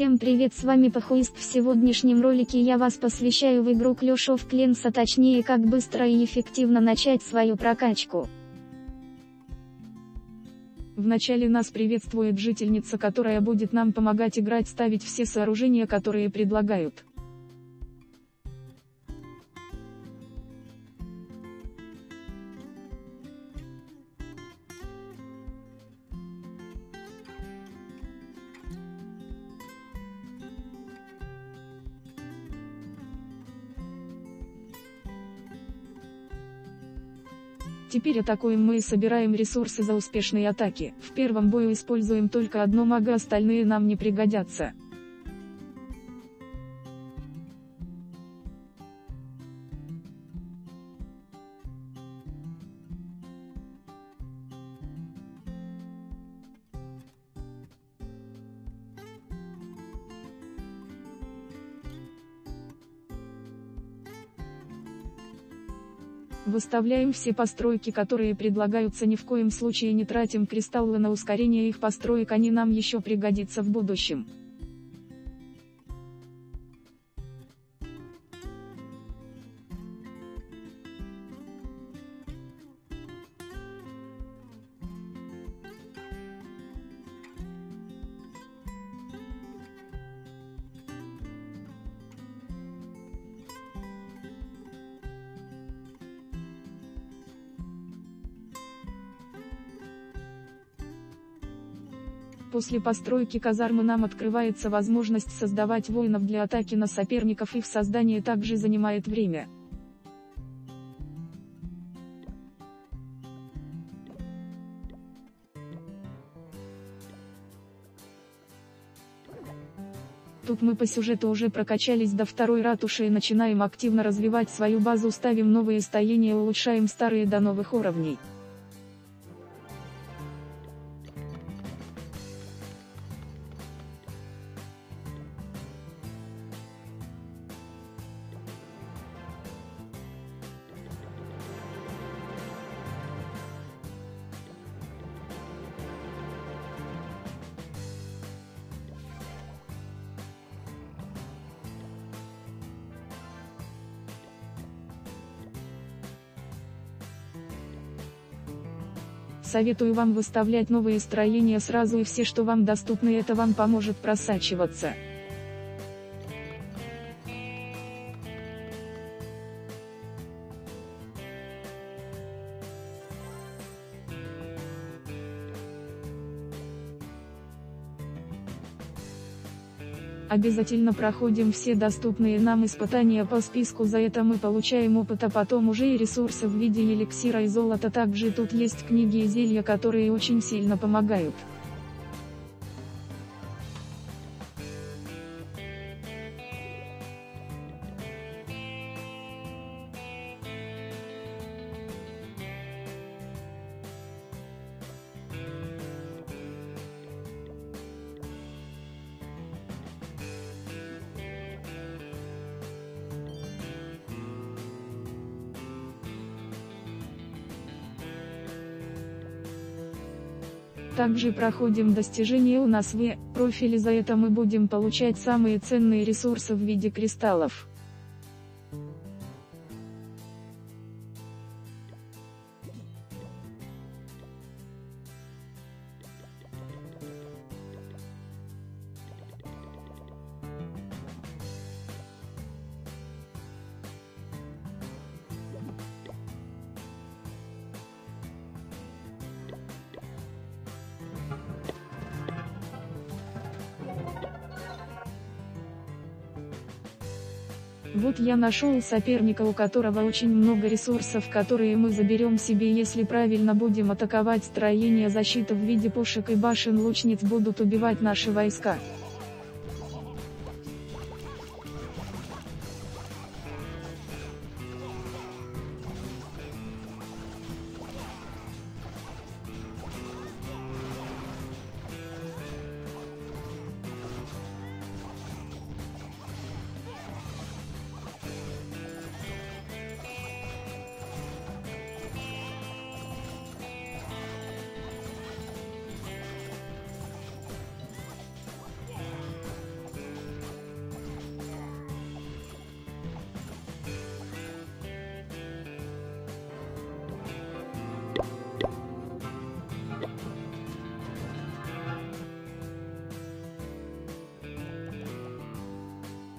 Всем привет с вами Похуист в сегодняшнем ролике я вас посвящаю в игру of Clans а точнее как быстро и эффективно начать свою прокачку. Вначале нас приветствует жительница которая будет нам помогать играть ставить все сооружения которые предлагают. Теперь атакуем мы и собираем ресурсы за успешные атаки. В первом бою используем только одно мага остальные нам не пригодятся. Выставляем все постройки которые предлагаются ни в коем случае не тратим кристаллы на ускорение их построек они нам еще пригодятся в будущем. После постройки казармы нам открывается возможность создавать воинов для атаки на соперников их создание также занимает время. Тут мы по сюжету уже прокачались до второй ратуши и начинаем активно развивать свою базу ставим новые стояния улучшаем старые до новых уровней. Советую вам выставлять новые строения сразу и все что вам доступны это вам поможет просачиваться. Обязательно проходим все доступные нам испытания по списку за это мы получаем опыт а потом уже и ресурсы в виде эликсира и золота также тут есть книги и зелья которые очень сильно помогают. Также проходим достижения у нас в профиле за это мы будем получать самые ценные ресурсы в виде кристаллов. Вот я нашел соперника у которого очень много ресурсов которые мы заберем себе если правильно будем атаковать строение защиты в виде пушек и башен лучниц будут убивать наши войска.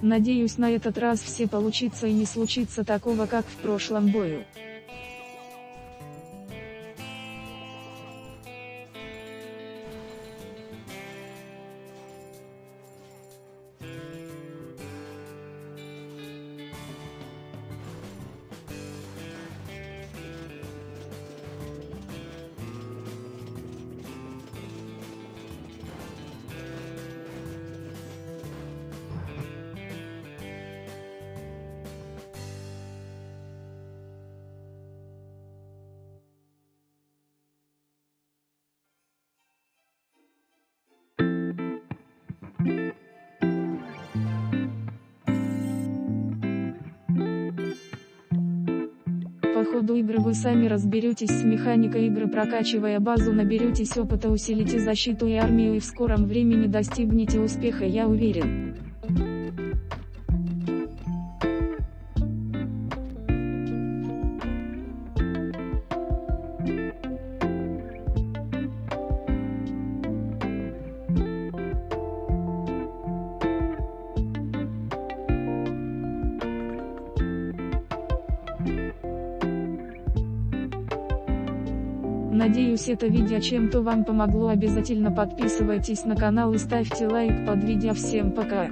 Надеюсь на этот раз все получится и не случится такого как в прошлом бою. По ходу игры вы сами разберетесь с механикой игры прокачивая базу наберетесь опыта усилите защиту и армию и в скором времени достигнете успеха я уверен. Надеюсь это видео чем-то вам помогло обязательно подписывайтесь на канал и ставьте лайк под видео всем пока.